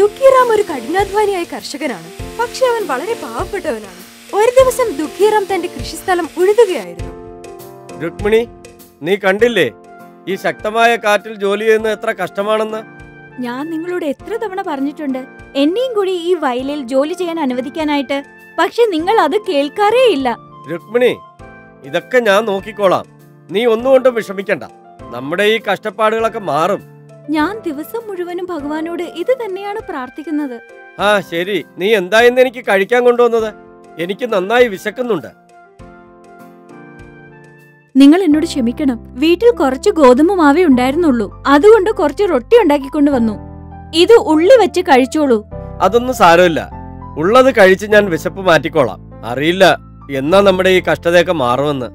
ദുഃഖിറാം ഒരു കഠിനാധ്വാനിയായ കർഷകനാണ്. പക്ഷെ അവൻ വളരെ പാവപ്പെട്ടവനാണ്. ഒരു ദിവസം ദുഃഖിറാം തന്റെ കൃഷിസ്ഥലം ഉഴുതുകയായിരുന്നു രുക്മിണി നീ കണ്ടില്ലേ? ഈ ശക്തമായ കാറ്റിൽ ജോലി ചെയ്യുന്ന എത്ര കഷ്ടമാണെന്ന്? ഞാൻ നിങ്ങളോട് എത്ര തവണ പറഞ്ഞിട്ടുണ്ട്. എന്നെയും കൂടി ഈ വയലിൽ ജോലി ചെയ്യാൻ അനുവദിക്കാനായിട്ട്. പക്ഷെ നിങ്ങൾ അത് കേൾക്കാറേ ഇല്ല രുക്മിണി ഇതൊക്കെ ഞാൻ നോക്കിക്കോളാം. നീ ഒന്നുകൊണ്ടും വിഷമിക്കണ്ട. നമ്മുടെ ഈ കഷ്ടപ്പാടുകളൊക്കെ മാറും. ഞാൻ ദിവസം മുഴുവനും ഭഗവാനോട് ഇത് തന്നെയാണ് പ്രാർത്ഥിക്കുന്നത്. ആ ശരി. നീ എന്തായെന്ന് എനിക്ക് കഴിക്കാൻ കൊണ്ടുവന്നത്? എനിക്ക് നന്നായി വിശക്കുന്നുണ്ട്. നിങ്ങൾ എന്നോട് ക്ഷമിക്കണം. വീട്ടിൽ കുറച്ച് ഗോതമ്പ് മാവേ ഉണ്ടായിരുന്നുള്ളൂ. അതുകൊണ്ട് കുറച്ച് റൊട്ടി ഉണ്ടാക്കിക്കൊണ്ട് വന്നു. ഇത് ഉള്ളി വെച്ച് കഴിച്ചോളൂ. അതൊന്നും സാരമില്ല. ഉള്ളത് കഴിച്ച് ഞാൻ വിശപ്പ് മാറ്റിക്കോളാം. അറിയില്ല. എന്നാ നമ്മുടെ ഈ കഷ്ടതയൊക്കെ മാറുമെന്ന്.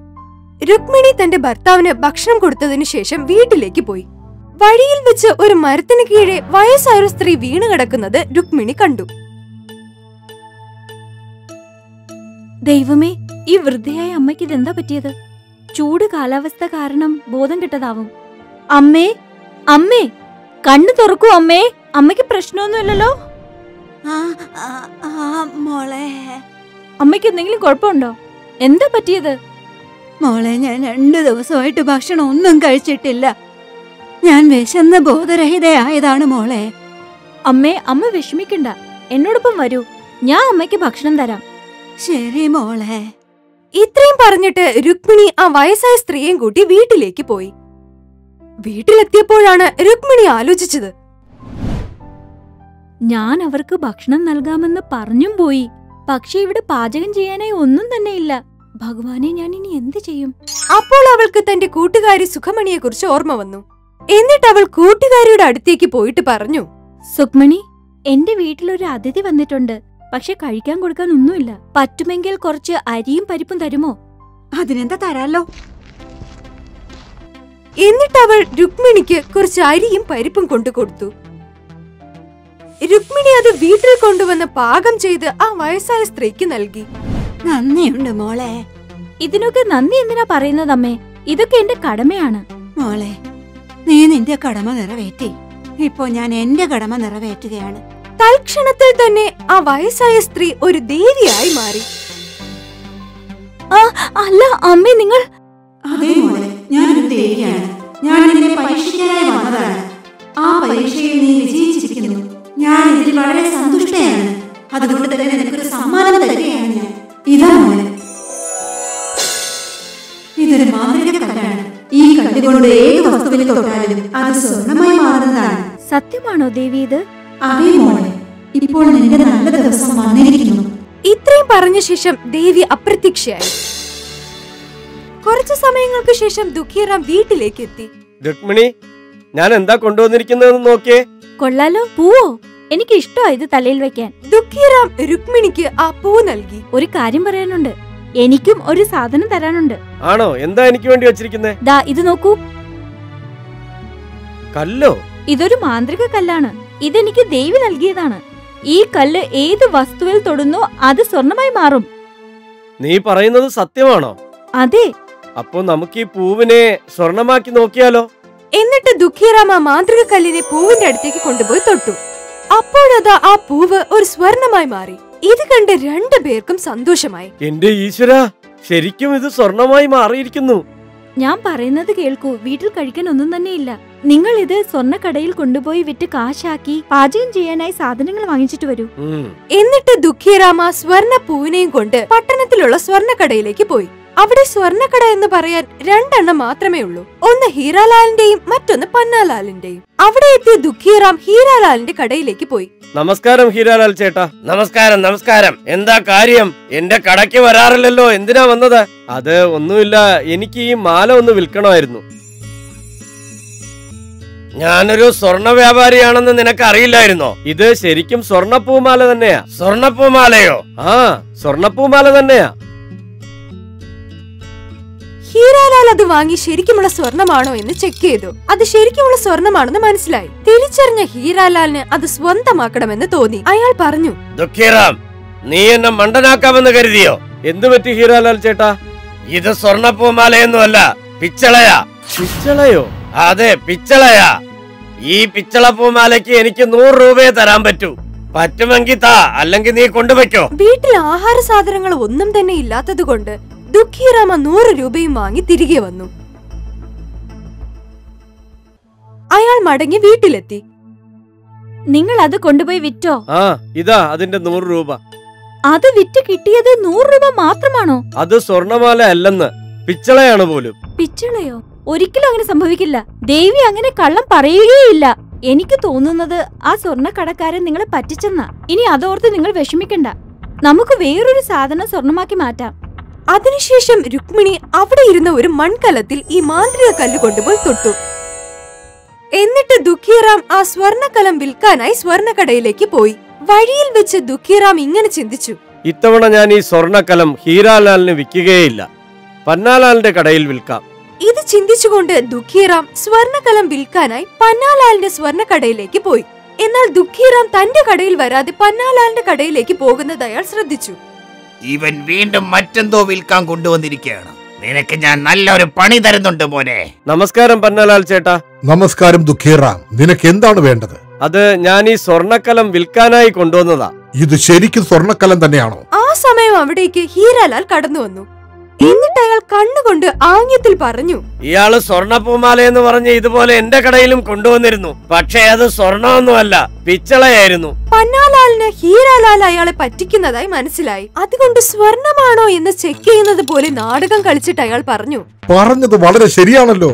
രുക്മിണി തന്റെ ഭർത്താവിന് ഭക്ഷണം കൊടുത്തതിനു ശേഷം വീട്ടിലേക്ക് പോയി. വഴിയിൽ വെച്ച് ഒരു മരത്തിന് കീഴെ വയസ്സായ ഒരു സ്ത്രീ വീണു കിടക്കുന്നത് രുക്മിണി കണ്ടു. ദൈവമേ ഈ വൃദ്ധയായ അമ്മയ്ക്ക് ഇതെന്താ പറ്റിയത്? ചൂട് കാലാവസ്ഥ കാരണം ബോധം കിട്ടതാവും. അമ്മേ അമ്മേ കണ്ണു തുറക്കൂ അമ്മേ അമ്മയ്ക്ക് പ്രശ്നമൊന്നുമില്ലല്ലോ? ആ, ആ, ആ, മോളെ. അമ്മയ്ക്ക് എന്തെങ്കിലും കുഴപ്പമുണ്ടോ? എന്താ പറ്റിയത്? മോളെ ഞാൻ രണ്ടു ദിവസമായിട്ട് ഭക്ഷണം ഒന്നും കഴിച്ചിട്ടില്ല. ഞാൻ വിശന്ന് ബോധരഹിതയായതാണ് മോളെ. അമ്മേ അമ്മ വിഷമിക്കണ്ട. എന്നോടൊപ്പം വരൂ. ഞാൻ അമ്മയ്ക്ക് ഭക്ഷണം തരാം. ശരി മോളെ. ഇത്രയും പറഞ്ഞിട്ട് രുക്മിണി ആ വയസ്സായ സ്ത്രീയും കൂട്ടി വീട്ടിലേക്ക് പോയി. വീട്ടിലെത്തിയപ്പോഴാണ് രുക്മിണി ആലോചിച്ചത്. ഞാൻ അവർക്ക് ഭക്ഷണം നൽകാമെന്ന് പറഞ്ഞും പോയി. പക്ഷെ ഇവിടെ പാചകം ചെയ്യാനായി ഒന്നും തന്നെ ഇല്ല. ഭഗവാനെ ഞാൻ ഇനി എന്ത് ചെയ്യും? അപ്പോൾ അവൾക്ക് തന്റെ കൂട്ടുകാരി സുഖമണിയെ കുറിച്ച് ഓർമ്മ വന്നു. എന്നിട്ട് അവൾ കൂട്ടുകാരിയുടെ അടുത്തേക്ക് പോയിട്ട് പറഞ്ഞു സുക്മണി എന്റെ വീട്ടിലൊരു അതിഥി വന്നിട്ടുണ്ട്. പക്ഷെ കഴിക്കാൻ കൊടുക്കാൻ ഒന്നുമില്ല. പറ്റുമെങ്കിൽ കുറച്ച് അരിയും പരിപ്പും തരുമോ? അതിനെന്താ തരാലോ? എന്നിട്ട് അവൾ രുക്മിണിക്ക് കുറച്ച് അരിയും പരിപ്പും കൊണ്ടു കൊടുത്തു. രുക്മിണി അത് വീട്ടിൽ കൊണ്ടുവന്ന് പാകം ചെയ്ത് ആ വയസ്സായ സ്ത്രീക്ക് നൽകി. നന്ദിയുണ്ട് മോളെ. ഇതിനൊക്കെ നന്ദി എന്തിനാ പറയുന്നത് അമ്മേ? ഇതൊക്കെ എന്റെ കടമയാണ്. മോളെ നീ നിന്റെ കടമ നിറവേറ്റി. ഇപ്പോ ഞാൻ എന്റെ കടമ നിറവേറ്റുകയാണ്. തൽക്ഷണത്തിൽ തന്നെ ആ വയസ്സായ സ്ത്രീ ഒരു ദേവിയായി മാറി. ആ അല്ല അമ്മേ നിങ്ങൾ ഞാനൊരു ദേവിയാണ്. ഞാൻ നിന്നെ പരീക്ഷിക്കാനായി വന്നതാണ്. ആ പരീക്ഷയിൽ നീ വിജയിച്ചിരിക്കുന്നു. ഞാൻ ഇതിൽ വളരെ സന്തുഷ്ടയാണ്. അതുകൊണ്ട് തന്നെ നിനക്കൊരു സമ്മാനം തരികയാണ് ഞാൻ. ഇതാ മോളെ ഈ കല്ലുകൊണ്ട് ഏത് വസ്തുവിൽ തൊട്ടാലും അത് സ്വർണമായി മാറുന്നതാണ്. സത്യമാണോ ദേവി ഇത്? അതേ മോളെ. ഇപ്പോൾ നിന്റെ നല്ല ദിവസം വന്നിരിക്കുന്നു. ഇത്രയും പറഞ്ഞ ശേഷം ദേവി അപ്രത്യക്ഷയായി. കുറച്ചു സമയങ്ങൾക്ക് ശേഷം ദുഃഖിറാം വീട്ടിലേക്ക് എത്തി. രുക്മിണി ഞാൻ എന്താ കൊണ്ടുവന്നിരിക്കുന്നതെന്ന് നോക്കിയേ. കൊള്ളാലോ പൂവോ? എനിക്ക് ഇഷ്ടമായി ഇത് തലയിൽ വെക്കാൻ. ദുഃഖിറാം രുക്മിണിക്ക് ആ പൂ നൽകി. ഒരു കാര്യം പറയാനുണ്ട്. എനിക്കും ഒരു സാധനം തരാനുണ്ട്. ആണോ? എന്താ എനിക്ക് വേണ്ടി വെച്ചിരിക്കുന്നേ? ദാ ഇത് നോക്കൂ. കല്ലോ? ഇതൊരു മാന്ത്രിക കല്ലാണ്. ഇതെനിക്ക് ദേവി നൽകിയതാണ്. ഈ കല്ല് ഏത് വസ്തുവിൽ തൊടുന്നോ അത് സ്വർണമായി മാറും. നീ പറയുന്നത് സത്യമാണോ? അതെ. അപ്പൊ നമുക്ക് ഈ പൂവിനെ സ്വർണമാക്കി നോക്കിയാലോ? എന്നിട്ട് ദുഃഖിറാം ആ മാന്ത്രിക കല്ലിനെ പൂവിന്റെ അടുത്തേക്ക് കൊണ്ടുപോയി തൊട്ടു. അപ്പോഴത് ആ പൂവ് ഒരു സ്വർണമായി മാറി. ഇത് കണ്ട് രണ്ടുപേർക്കും സന്തോഷമായി. എന്റെ ഈശ്വര ശരിക്കും ഇത് സ്വർണമായി മാറിയിരിക്കുന്നു. ഞാൻ പറയുന്നത് കേൾക്കൂ വീട്ടിൽ കഴിക്കാൻ ഒന്നും തന്നെ ഇല്ല നിങ്ങൾ ഇത് സ്വർണക്കടയിൽ കൊണ്ടുപോയി വിറ്റ് കാശാക്കി പാചകം ചെയ്യാനായി സാധനങ്ങൾ വാങ്ങിച്ചിട്ട് വരൂ. എന്നിട്ട് ദുഃഖിറാം സ്വർണ സ്വർണ പൂവിനെയും കൊണ്ട് പട്ടണത്തിലുള്ള സ്വർണക്കടയിലേക്ക് പോയി. അവിടെ സ്വർണക്കട എന്ന് പറയാൻ രണ്ടെണ്ണം മാത്രമേ ഉള്ളൂ. ഒന്ന് ഹീരാലാലിന്റെയും മറ്റൊന്ന് പന്നാലാലിന്റെയും. അവിടെ എത്തിയ ദുഃഖിറാം ഹീരാലാലിന്റെ കടയിലേക്ക് പോയി. നമസ്കാരം ഹീരാലാൽ ചേട്ടാ. നമസ്കാരം നമസ്കാരം. എന്താ കാര്യം? എന്റെ കടയ്ക്ക് വരാറില്ലല്ലോ. എന്തിനാ വന്നത്? അത് ഒന്നുമില്ല. എനിക്ക് ഈ മാല ഒന്ന് വിൽക്കണമായിരുന്നു. ഞാനൊരു സ്വർണ വ്യാപാരിയാണെന്ന് നിനക്ക് അറിയില്ലായിരുന്നോ ഇത് ശരിക്കും സ്വർണപ്പൂമാല തന്നെയാ. സ്വർണപ്പൂമാലയോ ആ സ്വർണപ്പൂമാല തന്നെയാ. ഹീരാലാൽ അത് വാങ്ങി ശരിക്കുമുള്ള സ്വർണമാണോ എന്ന് ചെക്ക് ചെയ്തു. അത് ശരിക്കുമുള്ള സ്വർണമാണെന്ന് മനസ്സിലായി. തിരിച്ചറിഞ്ഞ ഹീരാലാലിന് അത് സ്വന്തമാക്കണമെന്ന് തോന്നി. അയാൾ പറഞ്ഞു ദുഃഖിറാം നീ എന്നെ മണ്ടനാക്കാമെന്ന് കരുതിയോ? എന്തു പറ്റി ഹീരാലാൽ ചേട്ടാ? ഇത് സ്വർണപ്പൂമാലയൊന്നുമല്ല പിച്ചളയാ. പിച്ചളയോ? അതെ പിച്ചളയാ. ഈ പിച്ചള പൂമാലയ്ക്ക് എനിക്ക് നൂറ് രൂപയെ തരാൻ പറ്റൂ. പറ്റുമെങ്കിൽ താ അല്ലെങ്കിൽ നീ കൊണ്ടുവയ്ക്കോ. വീട്ടിൽ ആഹാര സാധനങ്ങൾ ഒന്നും തന്നെ ഇല്ലാത്തത് കൊണ്ട് ദുഃഖിറാമ നൂറ് രൂപയും വാങ്ങി തിരികെ വന്നു. അയാൾ മടങ്ങി വീട്ടിലെത്തി. നിങ്ങൾ അത് കൊണ്ടുപോയി വിറ്റോ? ആ ഇതാ അതിന്റെ നൂറ് രൂപ. അത് വിറ്റ് കിട്ടിയത് നൂറ് രൂപ മാത്രമാണോ? അത് സ്വർണമാല അല്ലെന്ന്. പിച്ചളയാണ് പോലും. പിച്ചളയോ? ഒരിക്കലും അങ്ങനെ സംഭവിക്കില്ല. ദേവി അങ്ങനെ കള്ളം പറയുകയില്ല എനിക്ക് തോന്നുന്നത് ആ സ്വർണക്കടക്കാരൻ നിങ്ങളെ പറ്റിച്ചെന്നാ. ഇനി അതോർത്ത് നിങ്ങൾ വിഷമിക്കണ്ട. നമുക്ക് വേറൊരു സാധനം സ്വർണമാക്കി മാറ്റാം. അതിനുശേഷം രുക്മിണി അവിടെ ഇരുന്ന ഒരു മൺകലത്തിൽ ഈ മാന്ത്രിക കല്ല് കൊണ്ടുപോയി തൊട്ടു. എന്നിട്ട് ദുഃഖിറാം ആ സ്വർണക്കലം വിൽക്കാനായി സ്വർണക്കടയിലേക്ക് പോയി. വഴിയിൽ വെച്ച് ദുഃഖിറാം ഇങ്ങനെ ചിന്തിച്ചു. ഇത്തവണ ഞാൻ ഈ സ്വർണക്കലം ഹീരാലാലിന് വിൽക്കുകയില്ല. പന്നാലാലിന്റെ കടയിൽ വിൽക്കാം. ഇത് ചിന്തിച്ചുകൊണ്ട് ദുഃഖിറാം സ്വർണക്കലം വിൽക്കാനായി പന്നാലാലിന്റെ സ്വർണക്കടയിലേക്ക് പോയി. എന്നാൽ ദുഃഖിറാം തന്റെ കടയിൽ വരാതെ പന്നാലാലിന്റെ കടയിലേക്ക് പോകുന്നത് അയാൾ ശ്രദ്ധിച്ചു. ഇവൻ വീണ്ടും മറ്റെന്തോ വിൽക്കാൻ കൊണ്ടുവന്നിരിക്കുകയാണ്. നിനക്ക് ഞാൻ നല്ലൊരു പണി തരുന്നുണ്ട് മോനെ. നമസ്കാരം പന്നാലാൽ ചേട്ടാ. നമസ്കാരം ദുഃഖീറാം. നിനക്ക് എന്താണ് വേണ്ടത്? അത് ഞാൻ ഈ സ്വർണക്കലം വിൽക്കാനായി കൊണ്ടുവന്നതാ. ഇത് ശരിക്കും സ്വർണക്കലം തന്നെയാണോ? ആ സമയം അവിടേക്ക് ഹീരാലാൽ കടന്നു വന്നു. എന്നിട്ട് അയാൾ കണ്ണുകൊണ്ട് ആംഗ്യത്തിൽ പറഞ്ഞു ഇയാൾ സ്വർണപ്പൂമാല എന്ന് പറഞ്ഞ് ഇതുപോലെ എന്റെ കടയിലും കൊണ്ടുവന്നിരുന്നു. പക്ഷേ അത് സ്വർണമൊന്നുമല്ല പിച്ചളയായിരുന്നു. പന്നാലാലിന് ഹീരാലാൽ അയാളെ പറ്റിക്കുന്നതായി മനസ്സിലായി. അതുകൊണ്ട് സ്വർണമാണോ എന്ന് ചെക്ക് ചെയ്യുന്നത് പോലെ നാടകം കളിച്ചിട്ട് അയാൾ പറഞ്ഞു പറഞ്ഞത് വളരെ ശരിയാണല്ലോ.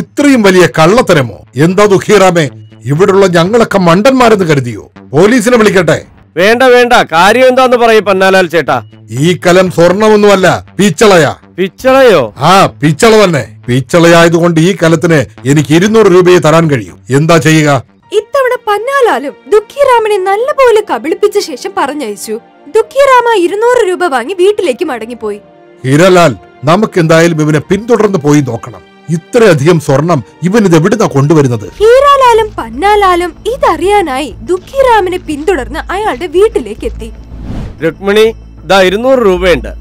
ഇത്രയും വലിയ കള്ളത്തരമോ? എന്താ ദുഃഖീറാമേ? ഇവിടുള്ള ഞങ്ങളൊക്കെ മണ്ടന്മാരെന്ന് കരുതിയോ? പോലീസിനെ വിളിക്കട്ടെ. വേണ്ട വേണ്ട. കാര്യം എന്താന്ന് പറയും പന്നാലാൽ ചേട്ടാ. ഈ കലം സ്വർണമൊന്നുമല്ല പിച്ചളയാ. പിച്ചളയോ? ആ പിച്ചള തന്നെ. പിച്ചളയായതുകൊണ്ട് ഈ കലത്തിന് എനിക്ക് ഇരുന്നൂറ് രൂപയെ തരാൻ കഴിയും. എന്താ ചെയ്യുക? ഇത്തവണ പന്നാലാലും ദുഃഖിറാമനെ നല്ലപോലെ കബളിപ്പിച്ച ശേഷം പറഞ്ഞയച്ചു. ദുഃഖിറാമ ഇരുന്നൂറ് രൂപ വാങ്ങി വീട്ടിലേക്ക് മടങ്ങിപ്പോയി. ഹിരലാൽ നമുക്ക് എന്തായാലും ഇവനെ പിന്തുടർന്ന് പോയി നോക്കണം. ഇത്രയധികം സ്വർണം ഇവൻ ഇത് എവിടുന്നാ കൊണ്ടുവരുന്നത്? ഹീരാലാലും പന്നാലാലും ഇതറിയാനായി ദുഃഖിറാമിനെ പിന്തുടർന്ന് അയാളുടെ വീട്ടിലേക്ക് എത്തി രുക്മിണി ദാ ഇരുന്നൂറ് രൂപയുണ്ട്.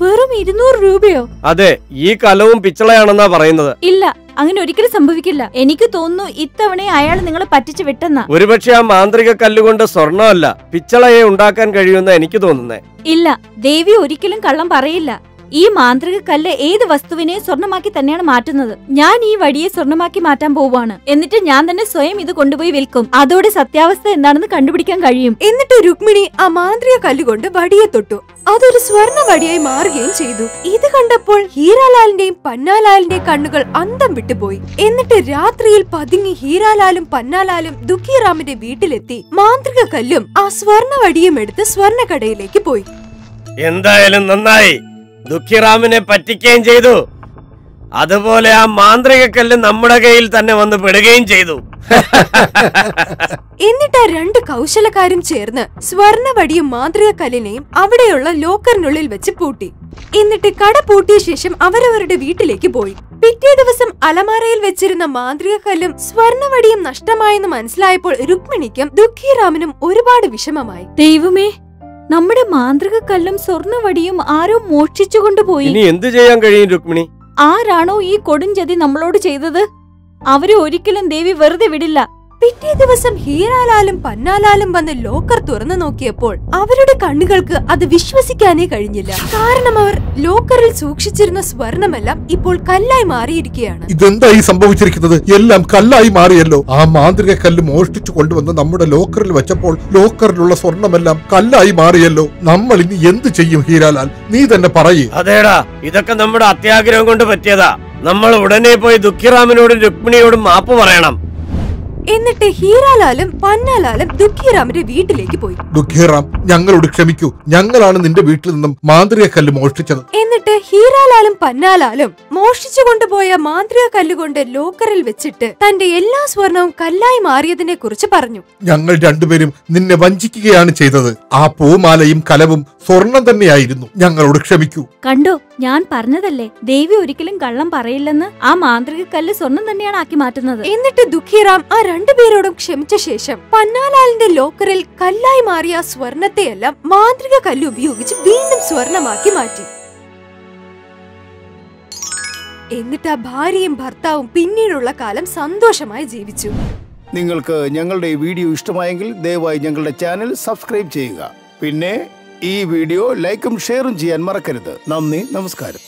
വെറും ഇരുന്നൂറ് രൂപയോ? അതെ ഈ കലവും പിച്ചളയാണെന്നാ പറയുന്നത്. ഇല്ല അങ്ങനെ ഒരിക്കലും സംഭവിക്കില്ല. എനിക്ക് തോന്നുന്നു ഇത്തവണ അയാൾ നിങ്ങളെ പറ്റിച്ചു വിട്ടെന്നാ. ഒരുപക്ഷെ ആ മാന്ത്രിക കല്ലുകൊണ്ട് സ്വർണമല്ല പിച്ചളയെ ഉണ്ടാക്കാൻ കഴിയുമെന്ന് എനിക്ക് തോന്നുന്നേ. ഇല്ല ദേവി ഒരിക്കലും കള്ളം പറയില്ല. ഈ മാന്ത്രിക കല്ല് ഏത് വസ്തുവിനെ സ്വർണമാക്കി തന്നെയാണ് മാറ്റുന്നത്? ഞാൻ ഈ വടിയെ സ്വർണമാക്കി മാറ്റാൻ പോവുകയാണ്. എന്നിട്ട് ഞാൻ തന്നെ സ്വയം ഇത് കൊണ്ടുപോയി വിൽക്കും. അതോടെ സത്യാവസ്ഥ എന്താണെന്ന് കണ്ടുപിടിക്കാൻ കഴിയും. എന്നിട്ട് രുക്മിണി ആ മാന്ത്രിക കല്ലുകൊണ്ട് വടിയെ തൊട്ടു. അതൊരു സ്വർണ വടിയായി മാറുകയും ചെയ്തു. ഇത് കണ്ടപ്പോൾ ഹീരാലാലിന്റെയും പന്നാലാലിന്റെയും കണ്ണുകൾ അന്തം വിട്ടുപോയി എന്നിട്ട് രാത്രിയിൽ പതുങ്ങി ഹീരാലാലും പന്നാലാലും ദുഃഖിറാമിന്റെ വീട്ടിലെത്തി മാന്ത്രിക കല്ലും ആ സ്വർണ വടിയും എടുത്ത് സ്വർണക്കടയിലേക്ക് പോയി. എന്തായാലും നന്നായി. ദുഃഖിറാമിനെ പറ്റിക്കുകയും ചെയ്തു. അതുപോലെ ആ മാന്ത്രികക്കല്ല് നമ്മുടെ കയ്യിൽ തന്നെ വന്ന് പെടുകയും ചെയ്തു. എന്നിട്ട് ആ രണ്ട് കൗശലക്കാരും ചേർന്ന് സ്വർണവടിയും മാന്ത്രികക്കല്ലിനെയും അവിടെയുള്ള ലോക്കറിനുള്ളിൽ വെച്ച് പൂട്ടി. എന്നിട്ട് കട പൂട്ടിയ ശേഷം അവരവരുടെ വീട്ടിലേക്ക് പോയി. പിറ്റേ ദിവസം അലമാരയിൽ വെച്ചിരുന്ന മാന്ത്രികക്കല്ലും സ്വർണവടിയും നഷ്ടമായെന്ന് മനസ്സിലായപ്പോൾ രുക്മിണിക്കും ദുഃഖിറാമിനും ഒരുപാട് വിഷമമായി. ദൈവമേ നമ്മുടെ മാന്ത്രിക കല്ലും സ്വർണവടിയും ആരോ മോഷ്ടിച്ചു കൊണ്ടുപോയി ഇനി എന്തു ചെയ്യാൻ കഴിയും രുക്മിണി? ആരാണോ ഈ കൊടുംചതി നമ്മളോട് ചെയ്തത്? അവരെ ഒരിക്കലും ദേവി വെറുതെ വിടില്ല. പിറ്റേ ദിവസം ഹീരാലാലും പന്നാലാലും വന്ന് ലോക്കർ തുറന്നു നോക്കിയപ്പോൾ അവരുടെ കണ്ണുകൾക്ക് അത് വിശ്വസിക്കാനേ കഴിഞ്ഞില്ല. കാരണം അവർ ലോക്കറിൽ സൂക്ഷിച്ചിരുന്ന സ്വർണമെല്ലാം ഇപ്പോൾ കല്ലായി മാറിയിരിക്കുകയാണ്. ഇതെന്തായി ഈ സംഭവിച്ചിരിക്കുന്നത്? എല്ലാം കല്ലായി മാറിയല്ലോ. ആ മാന്ത്രിക കല്ല് മോഷ്ടിച്ചു കൊണ്ടുവന്ന് നമ്മുടെ ലോക്കറിൽ വെച്ചപ്പോൾ ലോക്കറിലുള്ള സ്വർണമെല്ലാം കല്ലായി മാറിയല്ലോ. നമ്മൾ ഇനി എന്ത് ചെയ്യും ഹീരാലാൽ? നീ തന്നെ പറയേ. അതേടാ ഇതൊക്കെ നമ്മുടെ അത്യാഗ്രഹം കൊണ്ട് പറ്റിയതാ. നമ്മൾ ഉടനെ പോയി ദുഃഖിറാമിനോടും രുക്മിണിയോടും മാപ്പ് പറയണം. എന്നിട്ട് ഹീരാലാലും പന്നാലാലും ദുഃഖിറാമിന്റെ വീട്ടിലേക്ക് പോയി. ദുഃഖിറാം ഞങ്ങളോട് ക്ഷമിക്കൂ. ഞങ്ങളാണ് നിന്റെ വീട്ടിൽ നിന്നും മാന്ത്രിക കല്ല് മോഷ്ടിച്ചത്. എന്നിട്ട് ഹീരാലാലും പന്നാലാലും മോഷ്ടിച്ചു കൊണ്ടുപോയ മാന്ത്രിക കല്ലുകൊണ്ട് ലോക്കറിൽ വെച്ചിട്ട് തന്റെ എല്ലാ സ്വർണവും കല്ലായി മാറിയതിനെ കുറിച്ച് പറഞ്ഞു. ഞങ്ങൾ രണ്ടുപേരും നിന്നെ വഞ്ചിക്കുകയാണ് ചെയ്തത്. ആ പൂമാലയും കലവും സ്വർണം തന്നെയായിരുന്നു. ഞങ്ങളോട് ക്ഷമിക്കൂ. കണ്ടോ ഞാൻ പറഞ്ഞതല്ലേ? ദേവി ഒരിക്കലും കള്ളം പറയില്ലെന്ന് ആ മാന്ത്രിക കല്ല് സ്വർണം തന്നെയാണ് ആക്കി മാറ്റുന്നത്. എന്നിട്ട് ദുഃഖിറാം ആ രണ്ടുപേരോടും ക്ഷമിച്ച ശേഷം പന്നാലാലിന്റെ ലോക്കറിൽ കല്ലായി മാറിയ സ്വർണത്തെയെല്ലാം മാന്ത്രിക കല്ല് ഉപയോഗിച്ച് വീണ്ടും സ്വർണമാക്കി മാറ്റി. എന്നിട്ട് ആ ഭാര്യയും ഭർത്താവും പിന്നീടുള്ള കാലം സന്തോഷമായി ജീവിച്ചു. നിങ്ങൾക്ക് ഞങ്ങളുടെ ഈ വീഡിയോ ഇഷ്ടമായെങ്കിൽ ദയവായി ഞങ്ങളുടെ ചാനൽ സബ്സ്ക്രൈബ് ചെയ്യുക. പിന്നെ ഈ വീഡിയോ ലൈക്കും ഷെയറും ചെയ്യാൻ മറക്കരുത്. നന്ദി നമസ്കാരം.